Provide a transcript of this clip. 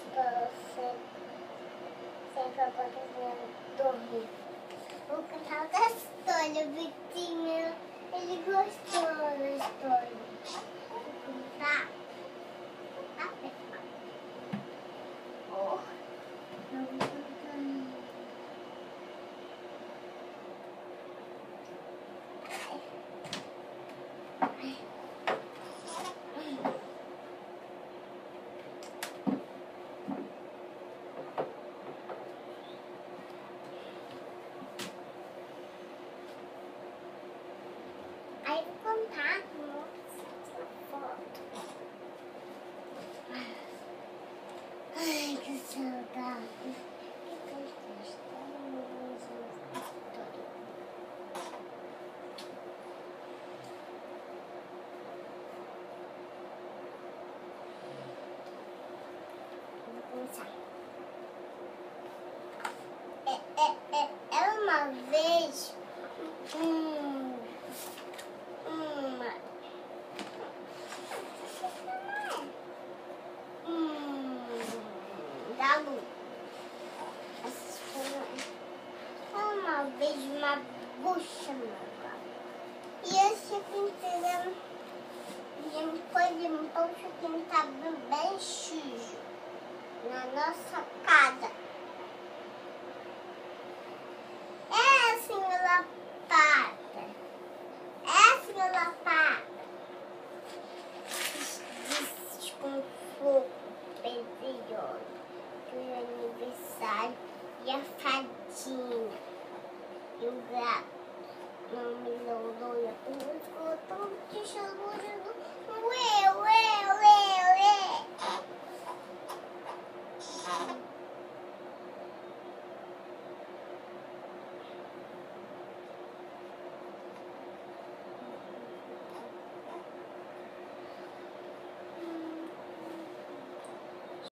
você sempre para dormir. Vou cantar da história, Vitinho. Começar. É, é, é, era uma vez um, uma, um galo. Uma vez uma bucha, meu. E esse pintelão foi limpar o que estava bem sujo na nossa casa. É, senhora Pata. É, senhora Pata. Disse com fogo precioso do aniversário e a fadinha e o gato. Não me